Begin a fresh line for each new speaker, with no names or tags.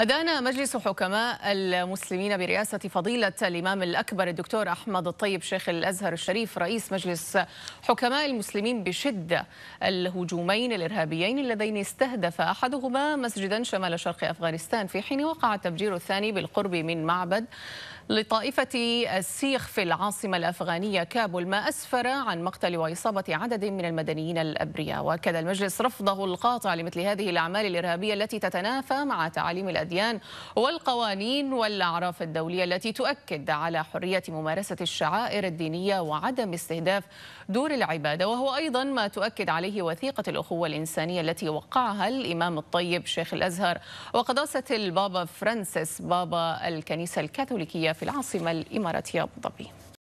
أدان مجلس حكماء المسلمين برئاسة فضيلة الإمام الأكبر الدكتور أحمد الطيب شيخ الأزهر الشريف رئيس مجلس حكماء المسلمين بشدة الهجومين الإرهابيين اللذين استهدف أحدهما مسجدا شمال شرق أفغانستان في حين وقع التفجير الثاني بالقرب من معبد لطائفة السيخ في العاصمة الأفغانية كابول ما أسفر عن مقتل وإصابة عدد من المدنيين الأبرياء. وأكد المجلس رفضه القاطع لمثل هذه الأعمال الإرهابية التي تتنافى مع تعاليم الأديان والقوانين والأعراف الدولية التي تؤكد على حرية ممارسة الشعائر الدينية وعدم استهداف دور العبادة. وهو أيضا ما تؤكد عليه وثيقة الأخوة الإنسانية التي وقعها الإمام الطيب شيخ الأزهر وقداسة البابا فرانسيس بابا الكنيسة الكاثوليكية في العاصمة الإماراتية أبو ظبي.